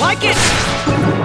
Like it?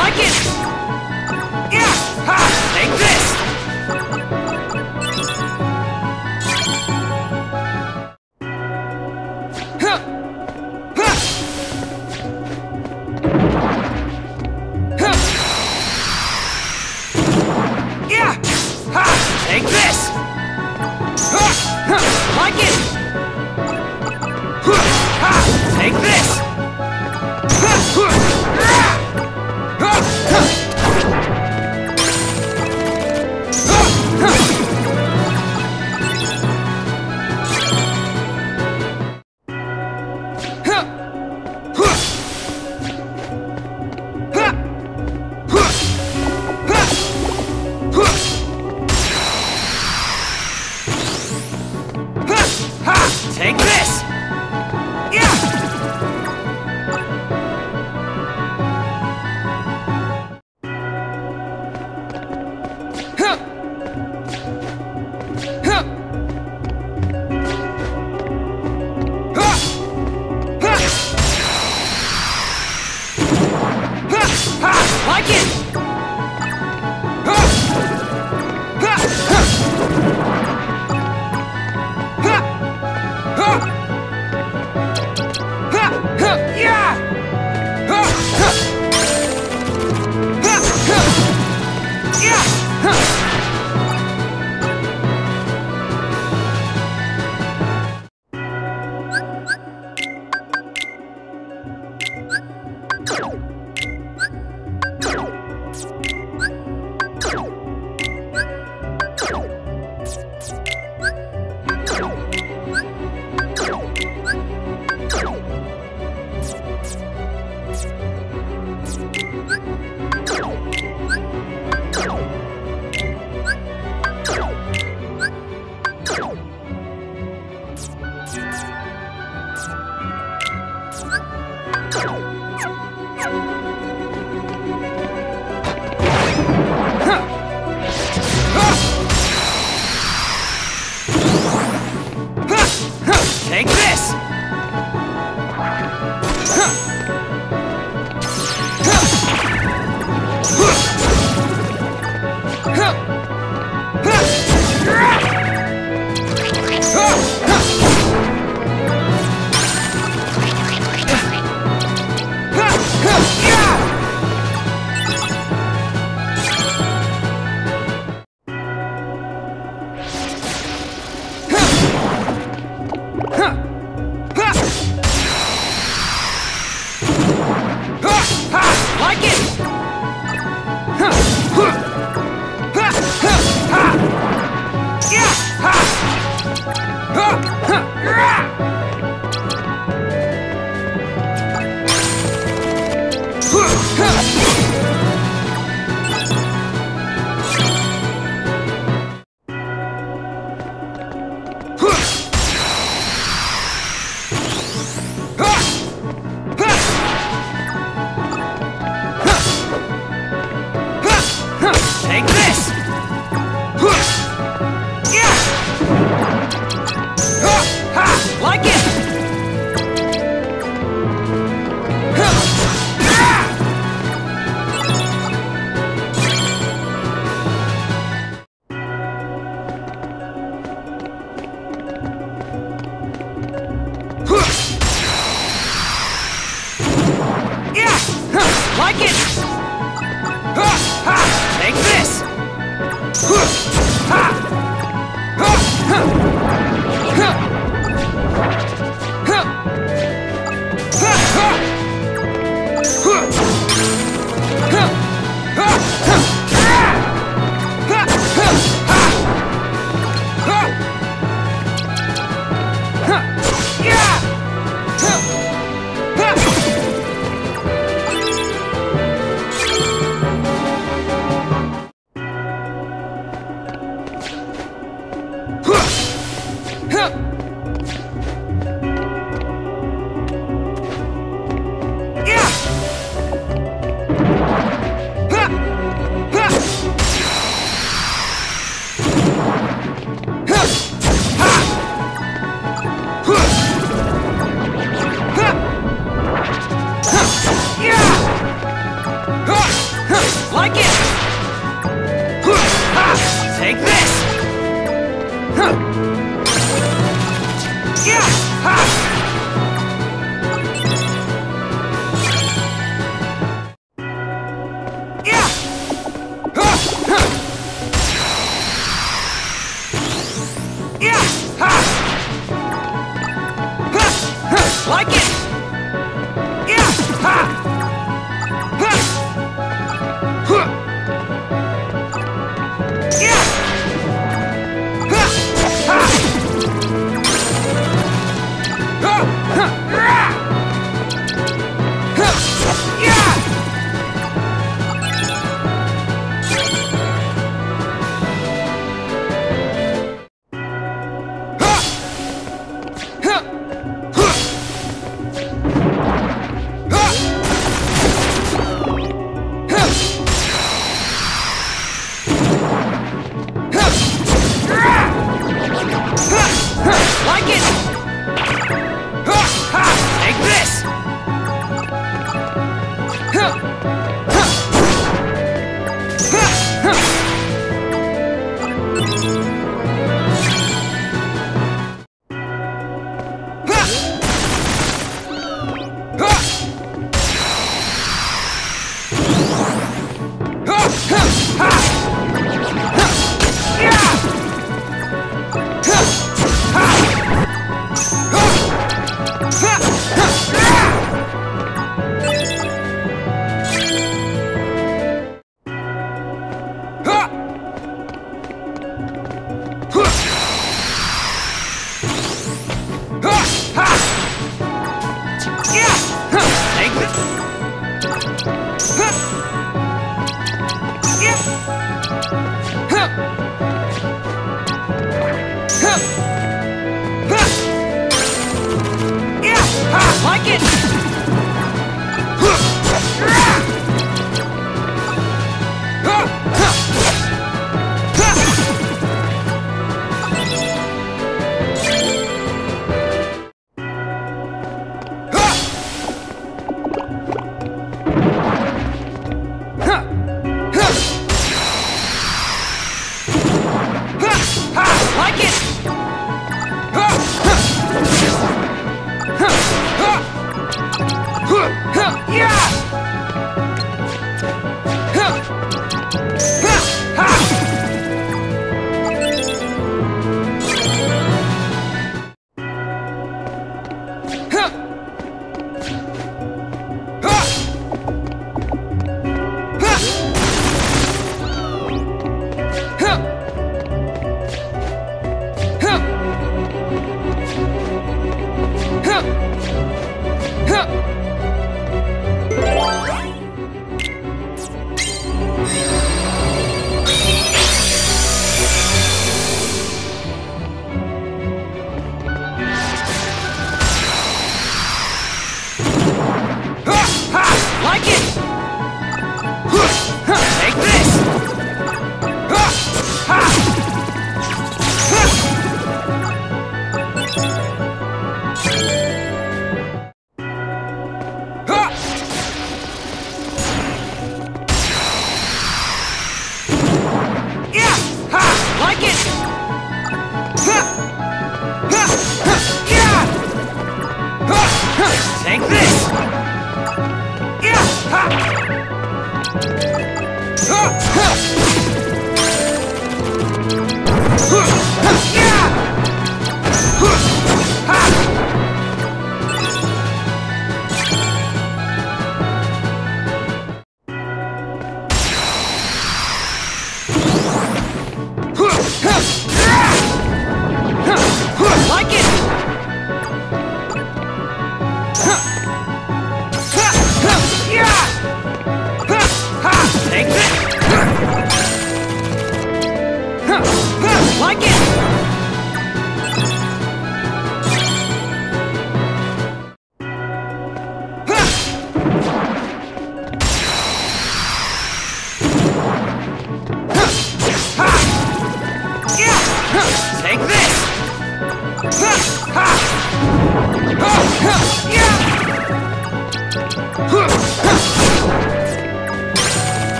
Like it!